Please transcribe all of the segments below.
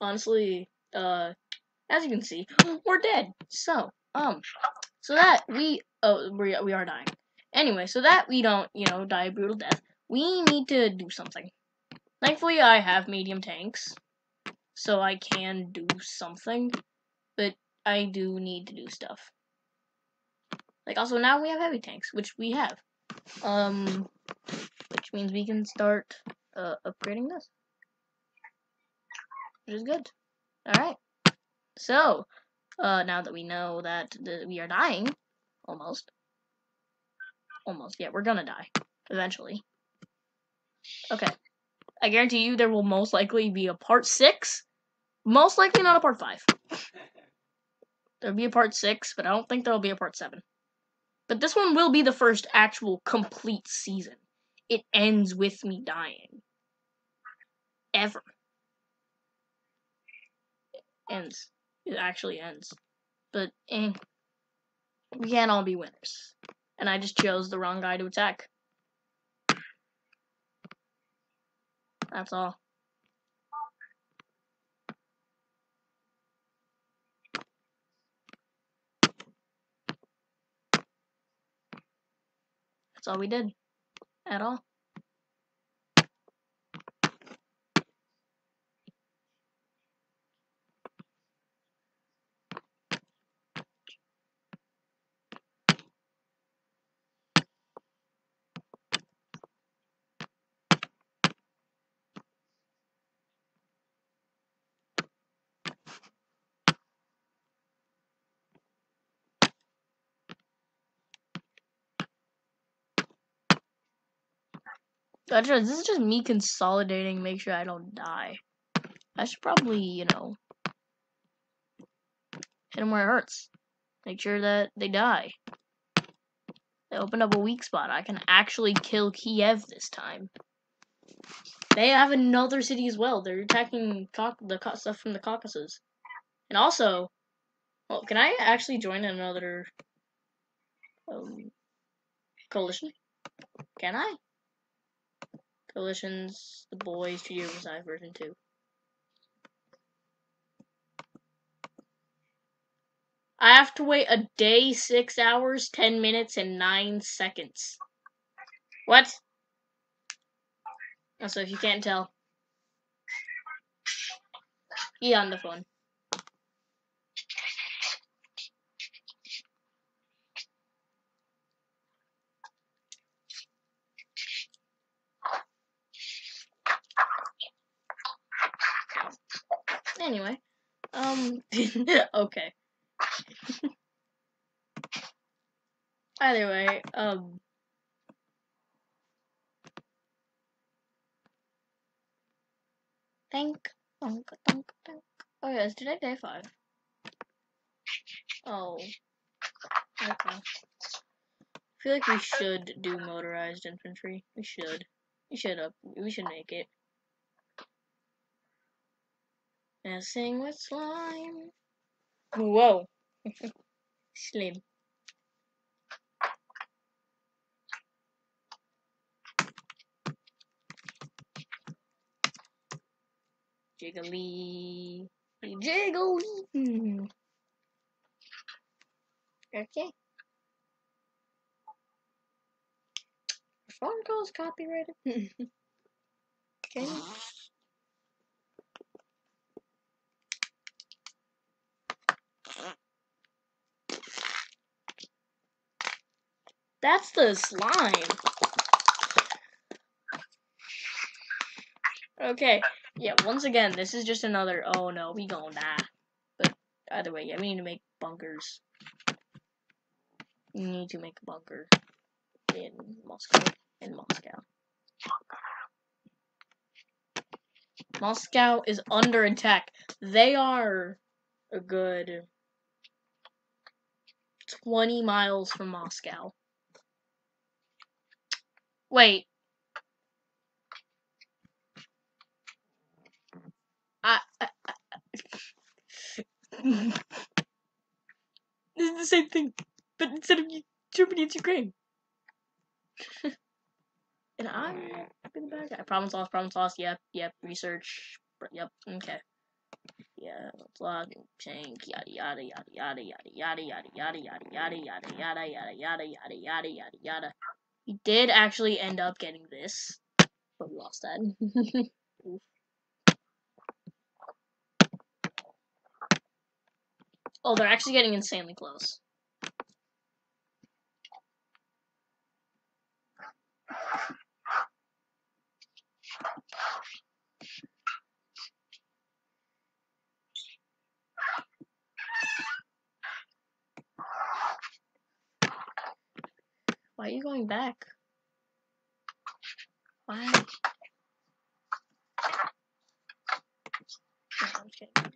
honestly, uh, as you can see, we're dead. So, um, so that we, oh, we, we are dying. Anyway, so that we don't, you know, die a brutal death, we need to do something. Thankfully, I have medium tanks, so I can do something, but I do need to do stuff. Like, also, now we have heavy tanks, which we have. Um, which means we can start, uh, upgrading this. Which is good. Alright. So, uh, now that we know that we are dying, almost. Almost, yeah, we're gonna die. Eventually. Okay. I guarantee you there will most likely be a part 6. Most likely not a part 5. There'll be a part 6, but I don't think there'll be a part 7. But this one will be the first actual complete season. It ends with me dying. Ever. Ends. It actually ends. But, eh. We can't all be winners. And I just chose the wrong guy to attack. That's all. That's all we did. At all. This is just me consolidating, make sure I don't die. I should probably, you know, hit them where it hurts. Make sure that they die. They opened up a weak spot. I can actually kill Kiev this time. They have another city as well. They're attacking the stuff from the Caucasus. And also, well, can I actually join another um, coalition? Can I? Coalitions, The Boys, Studio Versailles version 2. I have to wait a day, 6 hours, 10 minutes, and 9 seconds. What? Also, if you can't tell, he on the phone. Anyway, um, okay. Either way, um, thank, thank, thank, thank. Oh yes, today day five. Oh, okay. I feel like we should do motorized infantry. We should. We should up. We should make it. Messing with slime. Whoa. Slim. Jiggly. Jiggly. Okay. Phone calls copyrighted. okay. That's the slime. Okay, yeah, once again, this is just another, oh no, we gonna die. But either way, yeah, we need to make bunkers. We need to make a bunker in Moscow. In Moscow. Moscow is under attack. They are a good 20 miles from Moscow. Wait. I, I, I this is the same thing, but instead of Germany, it's Ukraine. and I'm the bad guy. Problem solved, problem solved. Yep, yep. Research. Yep, okay. Yeah, yada yada yada yada yada yada yada yada yada yada yada yada yada yada yada yada yada yada. We did actually end up getting this, but we lost that. oh, they're actually getting insanely close. Why are you going back? Why? Just kidding.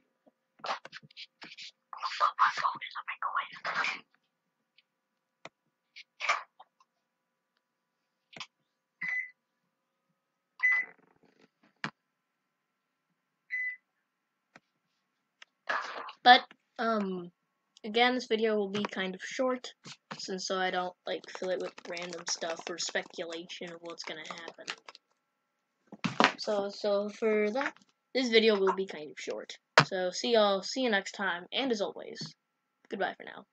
But, um, again, this video will be kind of short, since so I don't, like, fill it with random stuff or speculation of what's gonna happen. So, so for that, this video will be kind of short. So, see y'all, see you next time, and as always, goodbye for now.